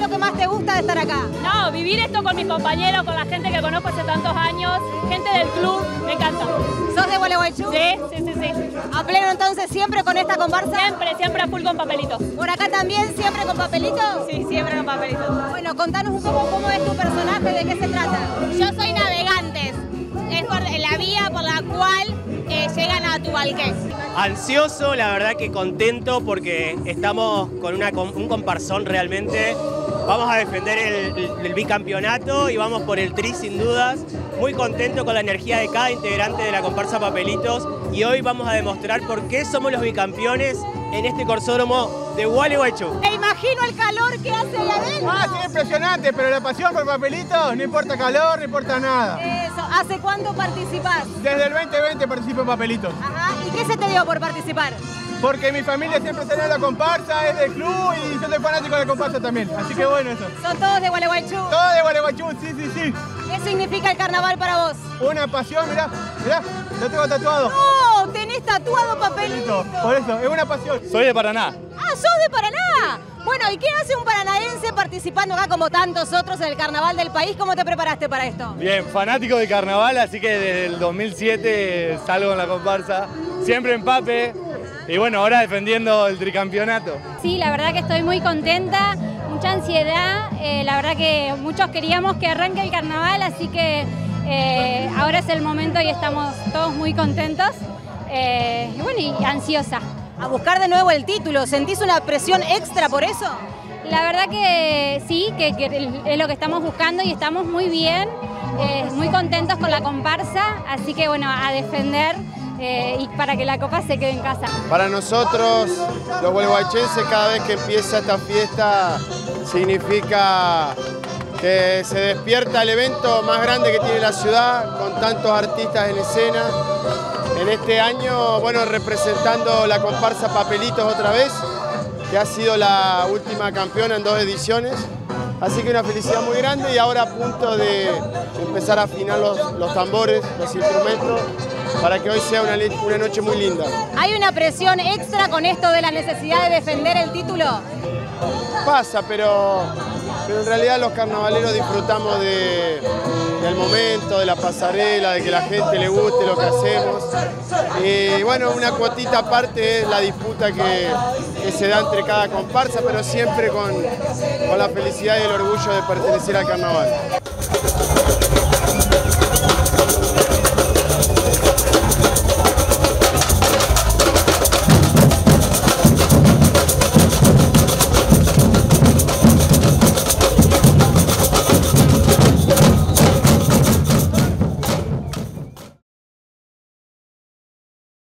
lo que más te gusta de estar acá? No, vivir esto con mis compañeros, con la gente que conozco hace tantos años, gente del club, me encanta. ¿Sos de Gualeguaychú? Sí, sí, sí, sí. ¿A pleno entonces siempre con esta comparsa? Siempre, siempre a full con papelitos. ¿Por acá también siempre con papelitos? Sí, siempre con papelitos. Bueno, contanos un poco cómo es tu personaje, de qué se trata. Yo soy navegantes, es por la vía por la cual eh, llegan a Tubalqués. Ansioso, la verdad que contento porque estamos con una, un comparsón realmente. Vamos a defender el, el, bicampeonato y vamos por el tri sin dudas. Muy contento con la energía de cada integrante de la comparsa Papelitos y hoy vamos a demostrar por qué somos los bicampeones en este corsódromo de Gualeguaychú. Me imagino el calor que hace ahí adentro. Ah, sí, impresionante, pero la pasión por papelitos no importa calor, no importa nada. Eso, ¿hace cuánto participás? Desde el 2020 participo en papelitos. Ajá, ¿y qué se te dio por participar? Porque mi familia siempre salió a la comparsa, es del club y yo soy fanático de la comparsa también. Así que bueno eso. ¿Son todos de Gualeguaychú? Todos de Gualeguaychú, sí, sí, sí. ¿Qué significa el carnaval para vos? Una pasión, mirá, mirá, lo tengo tatuado. ¡No! Tenés tatuado papelito. Por eso, es una pasión. Soy de Paraná. ¡Ah, sos de Paraná! Bueno, ¿y qué hace un paranaense participando acá como tantos otros en el carnaval del país? ¿Cómo te preparaste para esto? Bien, fanático de carnaval, así que desde el 2007 salgo en la comparsa, siempre en Pape, y bueno, ahora defendiendo el tricampeonato. Sí, la verdad que estoy muy contenta, mucha ansiedad, eh, la verdad que muchos queríamos que arranque el carnaval, así que eh, ahora es el momento y estamos todos muy contentos eh, y bueno, y ansiosa. A buscar de nuevo el título, ¿sentís una presión extra por eso? La verdad que sí, que, que es lo que estamos buscando y estamos muy bien, muy contentos con la comparsa, así que bueno, a defender eh, y para que la copa se quede en casa. Para nosotros, los gualeguaychenses, cada vez que empieza esta fiesta, significa que se despierta el evento más grande que tiene la ciudad, con tantos artistas en escena. En este año, bueno, representando la comparsa Papelitos otra vez, que ha sido la última campeona en dos ediciones. Así que una felicidad muy grande y ahora a punto de empezar a afinar los, los tambores, los instrumentos, para que hoy sea una, una, noche muy linda. ¿Hay una presión extra con esto de la necesidad de defender el título? Pasa, pero, pero en realidad los carnavaleros disfrutamos de, del momento, de la pasarela, de que la gente le guste lo que hacemos. Y bueno, una cuotita aparte es la disputa que, que se da entre cada comparsa, pero siempre con, con la felicidad y el orgullo de pertenecer al carnaval.